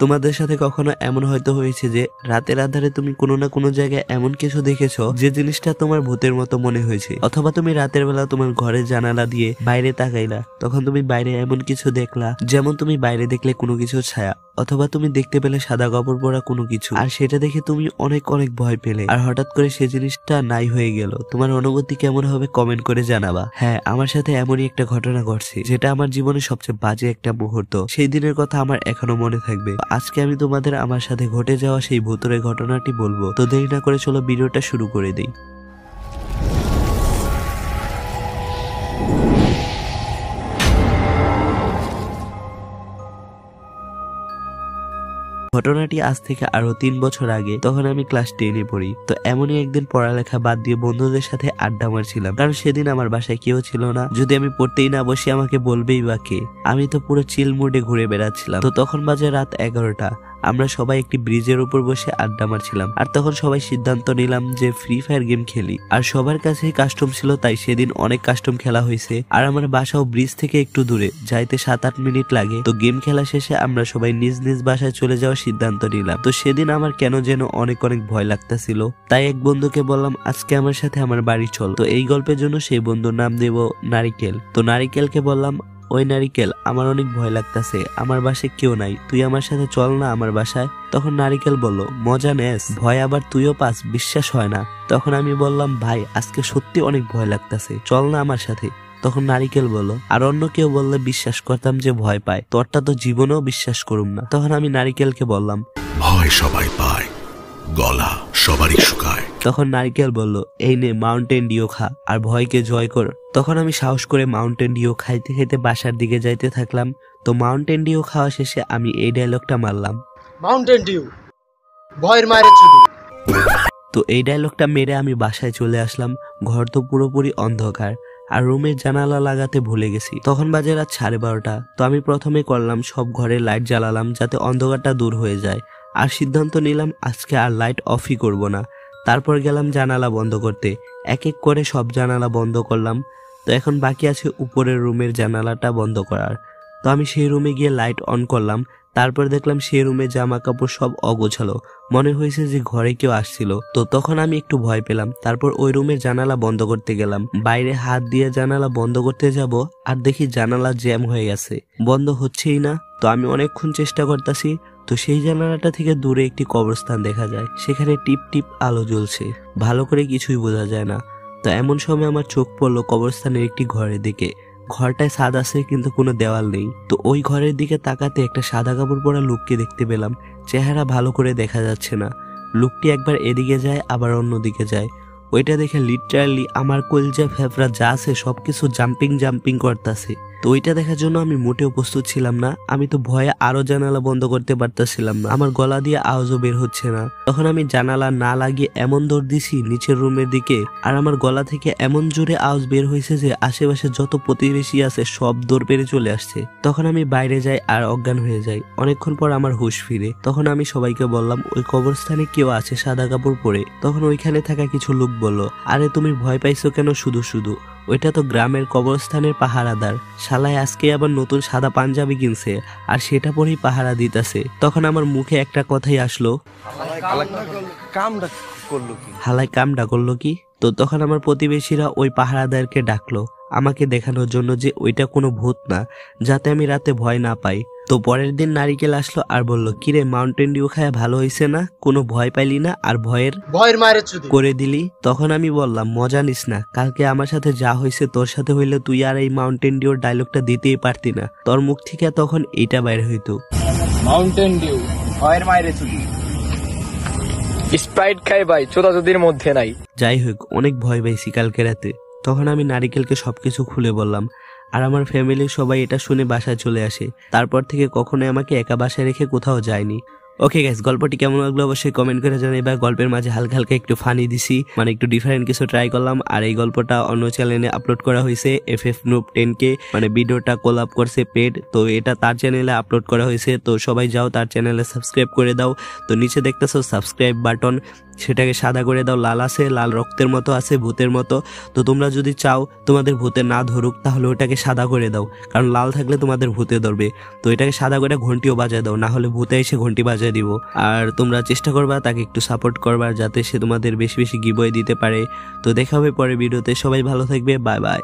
তোমাদের সাথে কখনো এমন হয়তো হয়েছে যে রাতের আধারে তুমি কোনো না কোনো জায়গায় এমন কিছু দেখেছ যে জিনিসটা তোমার ভূতের মতো মনে হয়েছে। অথবা তুমি রাতের বেলা তোমার ঘরের জানালা দিয়ে বাইরে তাকাইলা, তখন তুমি বাইরে এমন কিছু দেখলা, যেমন তুমি বাইরে দেখলে কোনো কিছু ছায়া, অথবা তুমি দেখতে পেলে সাদা কাপড় পরা কোনো কিছু, আর সেটা দেখে তুমি অনেক অনেক ভয় পেলে। আর হঠাৎ করে সে জিনিসটা নাই হয়ে গেল। তোমার অনুভূতি কেমন হবে কমেন্ট করে জানাবা। হ্যাঁ আমার সাথে এমনই একটা ঘটনা ঘটছে, যেটা আমার জীবনে সবচেয়ে বাজে একটা মুহূর্ত। সেই দিনের কথা আমার এখনও মনে থাকবে। আজকে আমি তোমাদের আমার সাথে ঘটে যাওয়া সেই ভূতরের ঘটনাটি বলব। তো দেরি না করে চলো ভিডিওটা শুরু করে দিই। ঘটনাটি আজ থেকে আরও তিন বছর আগে তখন আমি ক্লাস টেনে পড়ি। তো এমনই একদিন পড়ালেখা বাদ দিয়ে বন্ধুদের সাথে আড্ডা মারছিলাম। কারণ সেদিন আমার বাসায় কেউ ছিল না। যদি আমি পড়তেই না বসে, আমাকে বলবেই বা কে। আমি তো পুরো চিল মুডে ঘুরে বেড়াচ্ছিলাম। তো তখন বাজে রাত এগারোটা। আমরা সবাই একটি ব্রিজের উপর বসে আড্ডা মারছিলাম, আর তখন সবাই সিদ্ধান্ত নিলাম যে ফ্রি ফায়ার গেম খেলি। আর সবার কাছেই কাস্টম ছিল, তাই সেদিন অনেক কাস্টম খেলা হয়েছে। আর আমার বাসাও ব্রিজ থেকে একটু দূরে, যাইতে সাত আট মিনিট লাগে। তো গেম খেলা শেষে আমরা সবাই নিজ নিজ বাসায় চলে যাওয়ার সিদ্ধান্ত নিলাম। তো সেদিন আমার কেন যেন অনেক অনেক ভয় লাগতেছিল। তাই এক বন্ধুকে বললাম, আজকে আমার সাথে আমার বাড়ি চল। তো এই গল্পের জন্য সেই বন্ধুর নাম দেব নারিকেল। তো নারিকেলকে বললাম ওই নারিকেল, আমার অনেক ভয় লাগতাছে, আমার বাসায় কেউ নাই, তুই আমার সাথে চল না আমার বাসায়। তখন নারিকেল বলল, মজা নেস, ভয় আবার তুইও পাস, বিশ্বাস হয় না। তখন আমি বললাম, ভাই, আজকে সত্যি অনেক ভয় লাগতাছে, চল না আমার সাথে। তখন নারিকেল বলল, আর অন্য কেউ বললে বিশ্বাস করতাম যে ভয় পায়, তোরটা তো জীবনেও বিশ্বাস করুম না। তখন আমি নারিকেলকে বললাম, ভয় সবাই পায়। গলা সবারই শুকায়। তখন নারকেল বলল এই নে মাউন্টেন ডিও খা আর ভয়কে জয় কর। তখন আমি সাহস করে মাউন্টেন ডিও খাইতে খাইতে বাসার দিকে যাইতে থাকলাম। তো মাউন্টেন ডিও খাওয়া শেষে আমি এই ডায়লগটা মারলাম। মাউন্টেন ডিউ ভয়ের মায়ের চুদি তো এই ডায়লগটা মেরে আমি বাসায় চলে আসলাম। ঘর তো পুরোপুরি অন্ধকার আর রুমের জানালা লাগাতে ভুলে গেছি। তখন বাজে রাত সাড়ে বারোটা তো আমি প্রথমে করলাম সব ঘরে লাইট জ্বালালাম যাতে অন্ধকারটা দূর হয়ে যায়। আর সিদ্ধান্ত নিলাম আজকে আর লাইট অফই করব না। তারপর গেলাম জানালা বন্ধ করতে। এক এক করে সব জানালা বন্ধ করলাম। তো এখন বাকি আছে উপরের রুমের জানালাটা বন্ধ করার। তো আমি সেই রুমে গিয়ে লাইট অন করলাম। তারপর দেখলাম সেই রুমে জামা কাপড় সব অগোছালো। মনে হয়েছে যে ঘরে কেউ আসছিল। তো তখন আমি একটু ভয় পেলাম। তারপর ওই রুমের জানালা বন্ধ করতে গেলাম। বাইরে হাত দিয়ে জানালা বন্ধ করতে যাব আর দেখি জানালা জ্যাম হয়ে গেছে। বন্ধ হচ্ছেই না। তো আমি অনেকক্ষণ চেষ্টা করতেছি। তো সেই জানালাটা থেকে দূরে একটি কবরস্থান দেখা যায়। সেখানে টিপ টিপ আলো জ্বলছে। ভালো করে কিছুই বোঝা যায় না। তো এমন সময় আমার চোখ পড়ল কবরস্থানের একটি ঘরের দিকে। ঘরটায় ছাদ আছে কিন্তু কোনো দেওয়াল নেই। তো ওই ঘরের দিকে তাকাতে একটা সাদা কাপড় পরা লোককে দেখতে পেলাম। চেহারা ভালো করে দেখা যাচ্ছে না। লোকটি একবার এদিকে যায়, আবার অন্যদিকে যায়। ওইটা দেখে লিটারালি আমার কলজা ফেফরা যা আছে সবকিছু জাম্পিং জাম্পিং করতেছে। তো ওইটা দেখার জন্য আমি মোটেও প্রস্তুত ছিলাম না, আমি তো ভয়ে আরও জানালা বন্ধ করতে পারতেছিলাম না। আমার গলা দিয়ে আওয়াজও বের হচ্ছে না। তখন আমি জানালা না লাগিয়ে এমন দৌড় দিছি নিচের রুমের দিকে, আর আমার গলা থেকে এমন জোরে আওয়াজ বের হয়েছে যে আশেপাশে যত প্রতিবেশী আছে সব দৌড় পেরে চলে আসছে। তখন আমি বাইরে যাই আর অজ্ঞান হয়ে যাই। অনেকক্ষণ পর আমার হুশ ফিরে। তখন আমি সবাইকে বললাম, ওই কবরস্থানে কেউ আছে সাদা কাপড় পরে? তখন ওইখানে থাকা কিছু লোক বলল, আরে তুমি ভয় পাইছো কেন শুধু শুধু? ওইটা তো গ্রামের কবরস্থানের পাহারাদার। শালায় আজকে আবার নতুন সাদা পাঞ্জাবি কিনছে, আর সেটা পরেই পাহারা দিতেছে। তখন আমার মুখে একটা কথাই আসলো, হালায় কামটা করল কি? তো তখন আমার প্রতিবেশীরা ওই পাহারাদারকে ডাকলো, আমাকে দেখানোর জন্য যে ওইটা কোনো ভূত না, যাতে আমি রাতে ভয় না পাই। তো পরের দিন নারিকেল আসলো আর বলল কিরে মাউন্টেন ডিউ খায় ভালো হয়েছে না? কোনো ভয় পাইলি না? আর ভয়ের ভয়ের মায়ের চুদি। করে দিলি? তখন আমি বললাম মজা নিস না। কালকে আমার সাথে যা হয়েছে তোর সাথে হইলে তুই আর এই মাউন্টেন ডিউর ডায়লগটা দিতেই পারতি না। তোর মুখ থেকে তখন এইটা বাইর হইতো। মাউন্টেন ডিউ ভয়ের মায়ের চুদি। স্প্রাইট খাই ভাই চোদাচুদির মধ্যে নাই। যাই হোক অনেক ভয় পাইছি কালকে রাতে। তখন আমি নারিকেলকে সবকিছু খুলে বললাম আর আমার ফ্যামিলির সবাই এটা শুনে বাসায় চলে আসে। তারপর থেকে কখনোই আমাকে একা বাসায় রেখে কোথাও যায়নি। ওকে গাইস গল্পটি কেমন লাগল অবশ্যই কমেন্ট করে জানাইবা। গল্পের মাঝে হালকা হালকা একটু ফানি দিছি মানে একটু ডিফারেন্ট কিছু ট্রাই করলাম। আর এই গল্পটা অন্য চ্যানেলে আপলোড করা হয়েছে এফ এফ নুপ টেন কে মানে ভিডিওটা কোলাপ করছে পেড তো এটা তার চ্যানেলে আপলোড করা হয়েছে। তো সবাই যাও, তার চ্যানেলে সাবস্ক্রাইব করে দাও। তো নিচে দেখতেছো সাবস্ক্রাইব বাটন সেটাকে সাদা করে দাও। লাল আছে, লাল রক্তের মতো আছে, ভূতের মতো। তো তোমরা যদি চাও তোমাদের ভূতে না ধরুক, তাহলে ওটাকে সাদা করে দাও। কারণ লাল থাকলে তোমাদের ভূতে ধরবে। তো এটাকে সাদা করে ঘন্টিও বাজায় দাও না হলে ভূতে এসে ঘন্টি বাজায় দিব। আর তোমরা চেষ্টা করবা তাকে একটু সাপোর্ট করবা যাতে সে তোমাদের বেশি বেশি গিবয়ে দিতে পারে। তো দেখা হবে পরে ভিডিওতে সবাই ভালো থাকবে। Bye bye